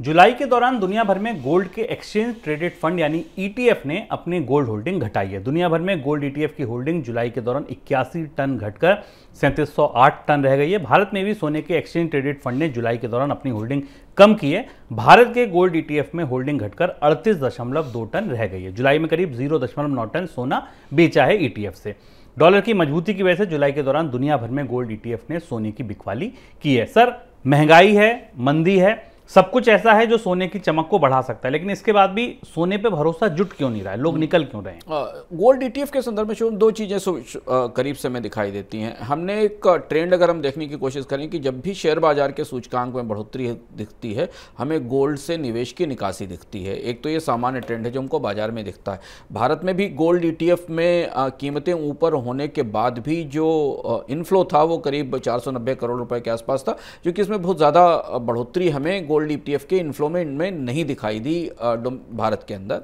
जुलाई के दौरान दुनिया भर में गोल्ड के एक्सचेंज ट्रेडेड फंड यानी ईटीएफ ने अपनी गोल्ड होल्डिंग घटाई है। दुनिया भर में गोल्ड ईटीएफ की होल्डिंग जुलाई के दौरान इक्यासी टन घटकर सैंतीस टन रह गई है। भारत में भी सोने के एक्सचेंज ट्रेडेड फंड ने जुलाई के दौरान अपनी होल्डिंग कम की है। भारत के गोल्ड ईटीएफ में होल्डिंग घटकर अड़तीस दशमलव दो टन रह गई है। जुलाई में करीब ज़ीरो दशमलव नौ टन सोना बेचा है ईटीएफ से। डॉलर की मजबूती की वजह से जुलाई के दौरान दुनिया भर में गोल्ड ईटीएफ ने सोने की बिकवाली की है। सर, महँगाई है, मंदी है सब कुछ ऐसा है जो सोने की चमक को बढ़ा सकता है लेकिन इसके बाद भी सोने पे भरोसा जुट क्यों नहीं रहा है? लोग निकल क्यों रहे हैं? गोल्ड ईटीएफ के संदर्भ में दो चीज़ें करीब से में दिखाई देती हैं। हमने एक ट्रेंड अगर हम देखने की कोशिश करें कि जब भी शेयर बाज़ार के सूचकांक में बढ़ोतरी दिखती है हमें गोल्ड से निवेश की निकासी दिखती है। एक तो ये सामान्य ट्रेंड है जो हमको बाज़ार में दिखता है। भारत में भी गोल्ड ईटीएफ में कीमतें ऊपर होने के बाद भी जो इनफ्लो था वो करीब चार सौ नब्बे करोड़ रुपए के आसपास था जो कि इसमें बहुत ज़्यादा बढ़ोतरी हमें गोल्ड ईटीएफ के इन्फ्लोमेंट में नहीं दिखाई दी भारत के अंदर।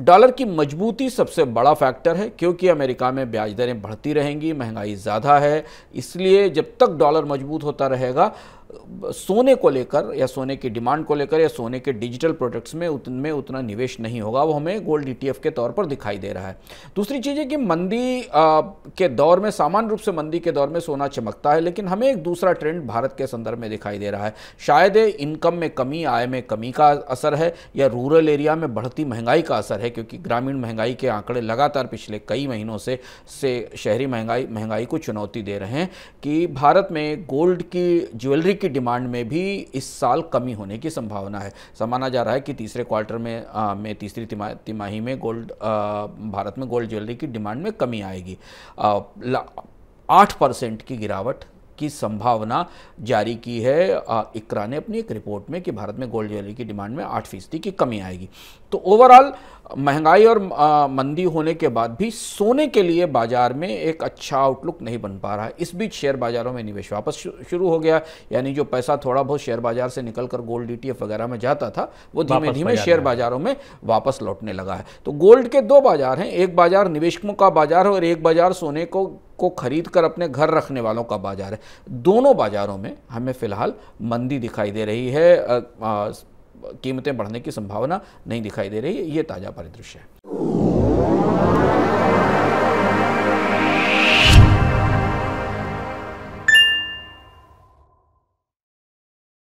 डॉलर की मजबूती सबसे बड़ा फैक्टर है, क्योंकि अमेरिका में ब्याज दरें बढ़ती रहेंगी, महँगाई ज़्यादा है, इसलिए जब तक डॉलर मज़बूत होता रहेगा सोने को लेकर या सोने की डिमांड को लेकर या सोने के डिजिटल प्रोडक्ट्स में उतने उतना निवेश नहीं होगा वो हमें गोल्ड ईटीएफ के तौर पर दिखाई दे रहा है। दूसरी चीज़ है कि मंदी आ, के दौर में सामान्य रूप से मंदी के दौर में सोना चमकता है लेकिन हमें एक दूसरा ट्रेंड भारत के संदर्भ में दिखाई दे रहा है। शायद इनकम में कमी आय में कमी का असर है या रूरल एरिया में बढ़ती महँगाई का असर है क्योंकि ग्रामीण महँगाई के आंकड़े लगातार पिछले कई महीनों से से शहरी महँगाई महँगाई को चुनौती दे रहे हैं कि भारत में गोल्ड की ज्वेलरी की डिमांड में भी इस साल कमी होने की संभावना है। माना जा रहा है कि तीसरे क्वार्टर में आ, में तीसरी तिमा, तिमाही में गोल्ड आ, भारत में गोल्ड ज्वेलरी की डिमांड में कमी आएगी। आठ परसेंट की गिरावट की संभावना जारी की है। इकरा ने अपनी एक रिपोर्ट में कि भारत में गोल्ड ज्वेलरी की डिमांड में आठ फ़ीसदी की कमी आएगी। तो ओवरऑल महँगाई और मंदी होने के बाद भी सोने के लिए बाज़ार में एक अच्छा आउटलुक नहीं बन पा रहा है। इस बीच शेयर बाजारों में निवेश वापस शुरू हो गया। यानी जो पैसा थोड़ा बहुत शेयर बाज़ार से निकलकर गोल्ड ईटीएफ वगैरह में जाता था वो धीमे धीमे शेयर बाजारों में वापस लौटने लगा है। तो गोल्ड के दो बाज़ार हैं एक बाज़ार निवेशकों का बाज़ार है और एक बाज़ार सोने को को खरीद कर अपने घर रखने वालों का बाज़ार है। दोनों बाजारों में हमें फ़िलहाल मंदी दिखाई दे रही है। कीमतें बढ़ने की संभावना नहीं दिखाई दे रही है ये ताज़ा परिदृश्य है।